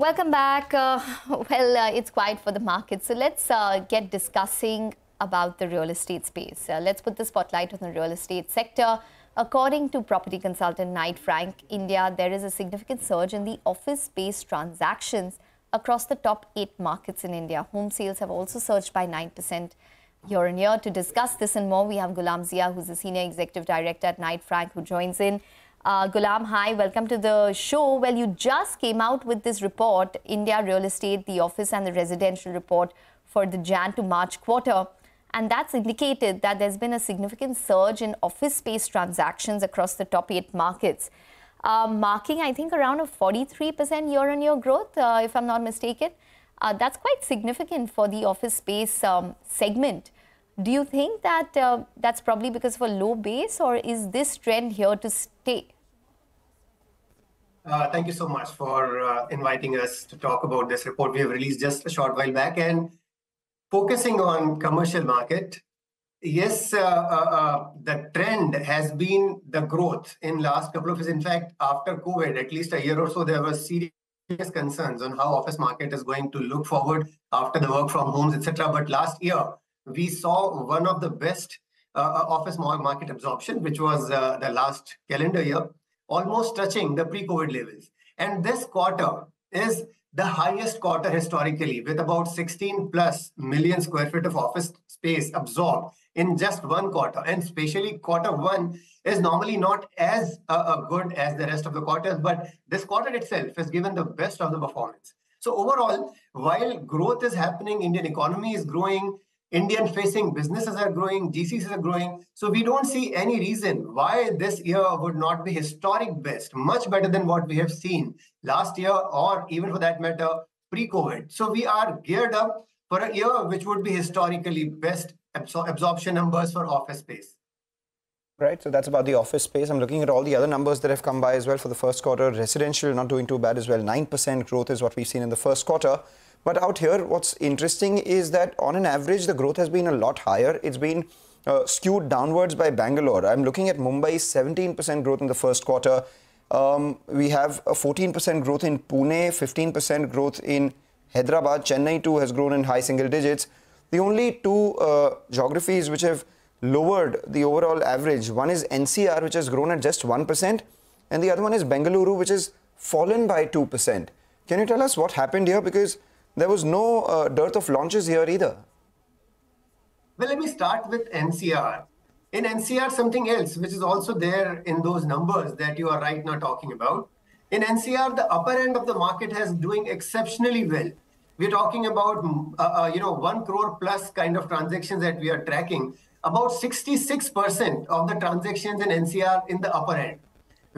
Welcome back. Uh, well, uh, it's quiet for the market. So let's uh, get discussing about the real estate space. Uh, let's put the spotlight on the real estate sector. According to property consultant Knight Frank India, there is a significant surge in the office space transactions across the top eight markets in India. Home sales have also surged by 9% year on year. To discuss this and more, we have Gulam Zia, who's the Senior Executive Director at Knight Frank, who joins in. Uh, Gulam, hi, welcome to the show. Well, you just came out with this report, India Real Estate, the Office and the Residential Report for the Jan to March quarter. And that's indicated that there's been a significant surge in office space transactions across the top eight markets, uh, marking, I think, around a 43% year on year growth, uh, if I'm not mistaken. Uh, that's quite significant for the office space um, segment. Do you think that uh, that's probably because of a low base, or is this trend here to stay? Uh, thank you so much for uh, inviting us to talk about this report we have released just a short while back and focusing on commercial market. Yes, uh, uh, uh, the trend has been the growth in last couple of years. In fact, after COVID, at least a year or so, there were serious concerns on how office market is going to look forward after the work from homes, etc. But last year, we saw one of the best uh, uh office market absorption, which was uh, the last calendar year, almost touching the pre-COVID levels. And this quarter is the highest quarter historically, with about 16 plus million square feet of office space absorbed in just one quarter. And especially quarter one is normally not as uh, uh, good as the rest of the quarters, but this quarter itself has given the best of the performance. So overall, while growth is happening, Indian economy is growing, Indian facing businesses are growing, GCCs are growing. So we don't see any reason why this year would not be historic best, much better than what we have seen last year or even for that matter, pre-COVID. So we are geared up for a year which would be historically best absor absorption numbers for office space. Right, so that's about the office space. I'm looking at all the other numbers that have come by as well for the first quarter. Residential not doing too bad as well. 9% growth is what we've seen in the first quarter. But out here, what's interesting is that on an average, the growth has been a lot higher. It's been uh, skewed downwards by Bangalore. I'm looking at Mumbai's 17% growth in the first quarter. Um, we have a 14% growth in Pune, 15% growth in Hyderabad. Chennai too has grown in high single digits. The only two uh, geographies which have lowered the overall average, one is NCR, which has grown at just 1%, and the other one is Bengaluru, which has fallen by 2%. Can you tell us what happened here? Because there was no uh, dearth of launches here either. Well, let me start with NCR. In NCR, something else which is also there in those numbers that you are right now talking about. In NCR, the upper end of the market has doing exceptionally well. We're talking about uh, uh, you know one crore plus kind of transactions that we are tracking. About 66% of the transactions in NCR in the upper end,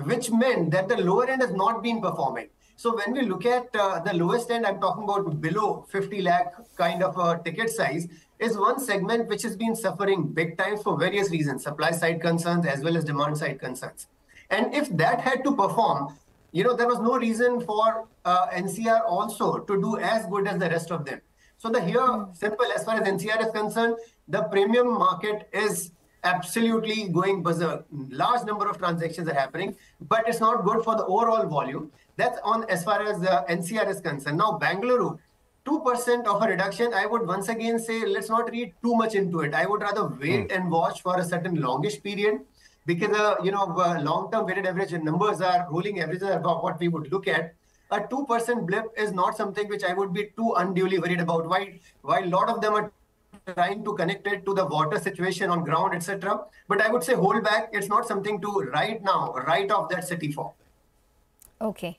which meant that the lower end has not been performing. So when we look at uh, the lowest end, I'm talking about below 50 lakh kind of a ticket size, is one segment which has been suffering big time for various reasons, supply side concerns as well as demand side concerns. And if that had to perform, you know, there was no reason for uh, NCR also to do as good as the rest of them. So the here, simple as far as NCR is concerned, the premium market is absolutely going berserk. Large number of transactions are happening, but it's not good for the overall volume. That's on as far as the NCR is concerned. Now, Bangalore, 2% of a reduction, I would once again say, let's not read too much into it. I would rather wait mm. and watch for a certain longish period because, uh, you know, uh, long-term weighted average numbers are ruling averages about what we would look at. A 2% blip is not something which I would be too unduly worried about. Why? While a lot of them are trying to connect it to the water situation on ground, etc. But I would say hold back. It's not something to right now write off that city for. Okay.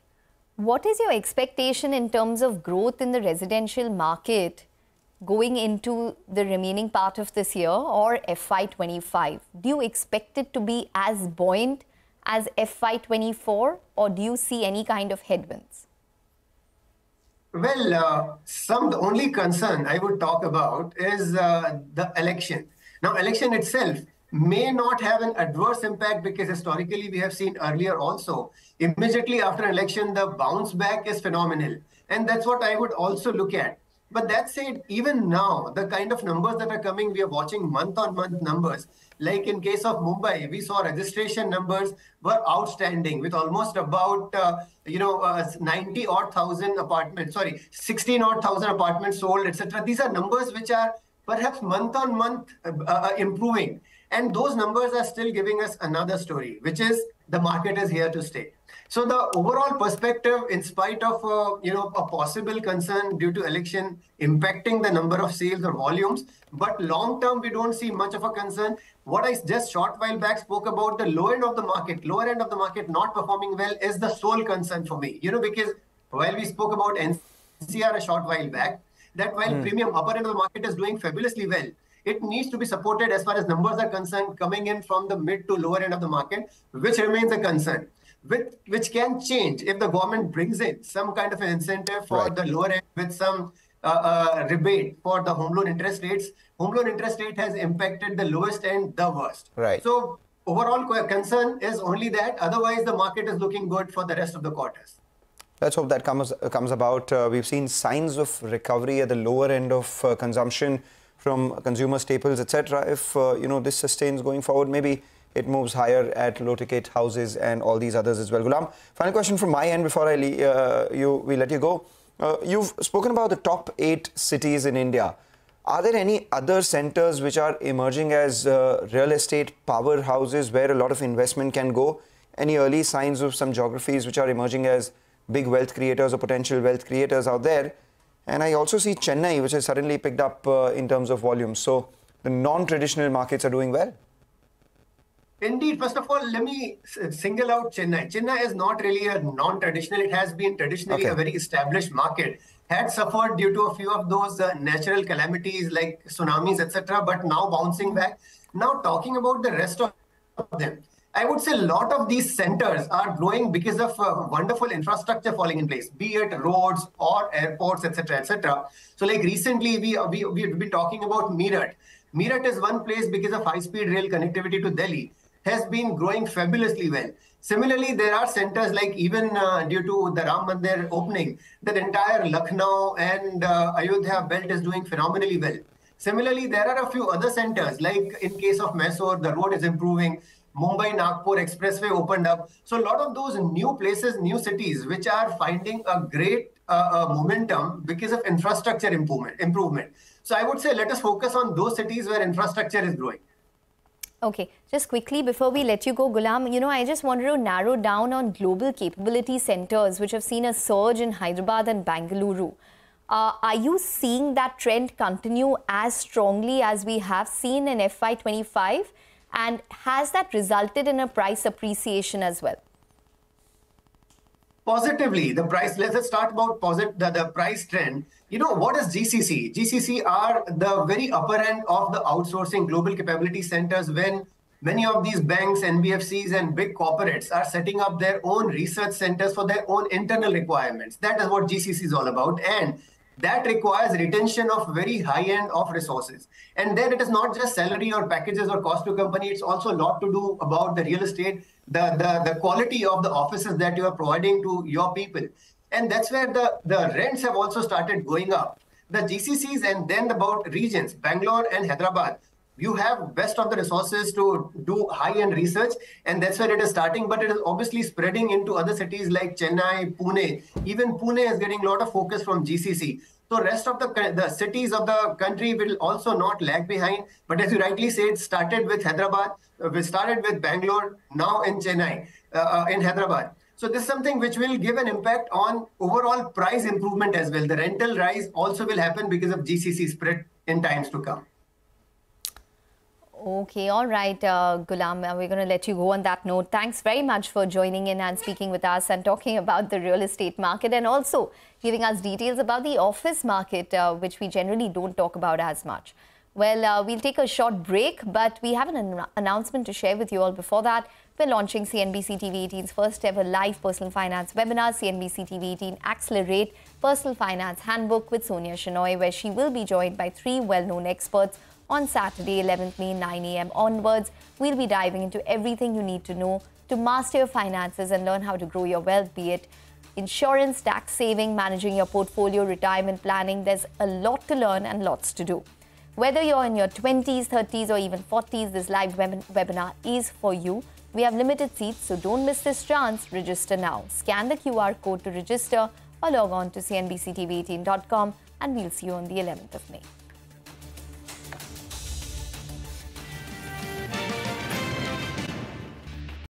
What is your expectation in terms of growth in the residential market going into the remaining part of this year or FY25? Do you expect it to be as buoyant as FY24 or do you see any kind of headwinds? Well, uh, some the only concern I would talk about is uh, the election. Now, election itself may not have an adverse impact because historically we have seen earlier also immediately after election the bounce back is phenomenal and that's what i would also look at But that said, even now, the kind of numbers that are coming, we are watching month on month numbers. Like in case of Mumbai, we saw registration numbers were outstanding with almost about, uh, you know, uh, 90 odd thousand apartments, sorry, 16 odd thousand apartments sold, etc. These are numbers which are perhaps month on month uh, uh, improving. And those numbers are still giving us another story, which is the market is here to stay. So the overall perspective, in spite of uh, you know a possible concern due to election impacting the number of sales or volumes, but long term we don't see much of a concern. What I just short while back spoke about the low end of the market, lower end of the market not performing well is the sole concern for me. You know because while we spoke about NCR a short while back, that while mm. premium upper end of the market is doing fabulously well, it needs to be supported as far as numbers are concerned coming in from the mid to lower end of the market, which remains a concern. With, which can change if the government brings in some kind of an incentive for right. the lower end with some uh, uh, rebate for the home loan interest rates. Home loan interest rate has impacted the lowest end the worst. Right. So overall concern is only that. Otherwise, the market is looking good for the rest of the quarters. Let's hope that comes comes about. Uh, we've seen signs of recovery at the lower end of uh, consumption from consumer staples, etc. If uh, you know this sustains going forward, maybe it moves higher at low ticket houses and all these others as well. Gulam, final question from my end before I uh, you we let you go. Uh, you've spoken about the top eight cities in India. Are there any other centers which are emerging as uh, real estate powerhouses where a lot of investment can go? Any early signs of some geographies which are emerging as big wealth creators or potential wealth creators out there? And I also see Chennai, which has suddenly picked up uh, in terms of volume. So the non-traditional markets are doing well. Indeed. First of all, let me single out Chennai. Chennai is not really a non-traditional. It has been traditionally okay. a very established market. Had suffered due to a few of those uh, natural calamities like tsunamis, etc. But now bouncing back. Now talking about the rest of them. I would say a lot of these centers are growing because of uh, wonderful infrastructure falling in place, be it roads or airports, etc., etc. So, like recently, we we we've been talking about Meerut. Meerut is one place because of high-speed rail connectivity to Delhi has been growing fabulously well. Similarly, there are centers like even uh, due to the Ram Mandir opening, that entire Lucknow and uh, Ayodhya belt is doing phenomenally well. Similarly, there are a few other centers, like in case of Mysore, the road is improving. Mumbai Nagpur Expressway opened up. So a lot of those new places, new cities, which are finding a great uh, uh, momentum because of infrastructure improvement. Improvement. So I would say let us focus on those cities where infrastructure is growing. Okay, just quickly before we let you go, Gulam, you know, I just wanted to narrow down on global capability centers which have seen a surge in Hyderabad and Bangalore. Uh, are you seeing that trend continue as strongly as we have seen in FY25? And has that resulted in a price appreciation as well? Positively, the price, let's start about posit- the, the price trend. You know, what is GCC? GCC are the very upper end of the outsourcing global capability centers when many of these banks, NBFCs, and big corporates are setting up their own research centers for their own internal requirements. That is what GCC is all about. And that requires retention of very high end of resources. And then it is not just salary or packages or cost to company it's also a lot to do about the real estate the, the the quality of the offices that you are providing to your people. And that's where the the rents have also started going up. The gccs and then about regions bangalore and hyderabad you have best of the resources to do high-end research and that's where it is starting but it is obviously spreading into other cities like chennai pune. Even pune is getting a lot of focus from gcc so rest of the the cities of the country will also not lag behind but as you rightly said started with hyderabad uh, we started with bangalore now in chennai uh, uh, in hyderabad. So this is something which will give an impact on overall price improvement as well. The rental rise also will happen because of gcc spread in times to come Okay, all right, uh, Gulam, uh, we're going to let you go on that note. Thanks very much for joining in and speaking with us and talking about the real estate market and also giving us details about the office market, uh, which we generally don't talk about as much. Well, uh, we'll take a short break, but we have an an announcement to share with you all before that. We're launching CNBC TV 18's first ever live personal finance webinar, CNBC TV 18 Accelerate Personal Finance Handbook with Sonia Shenoy, where she will be joined by three well-known experts on Saturday, 11th May, 9 a.m. onwards. We'll be diving into everything you need to know to master your finances and learn how to grow your wealth, be it insurance, tax saving, managing your portfolio, retirement planning. There's a lot to learn and lots to do. Whether you're in your 20s, 30s, or even 40s, this live web- webinar is for you. We have limited seats, so don't miss this chance. Register now. Scan the QR code to register or log on to cnbctv18.com and we'll see you on the 11th of May.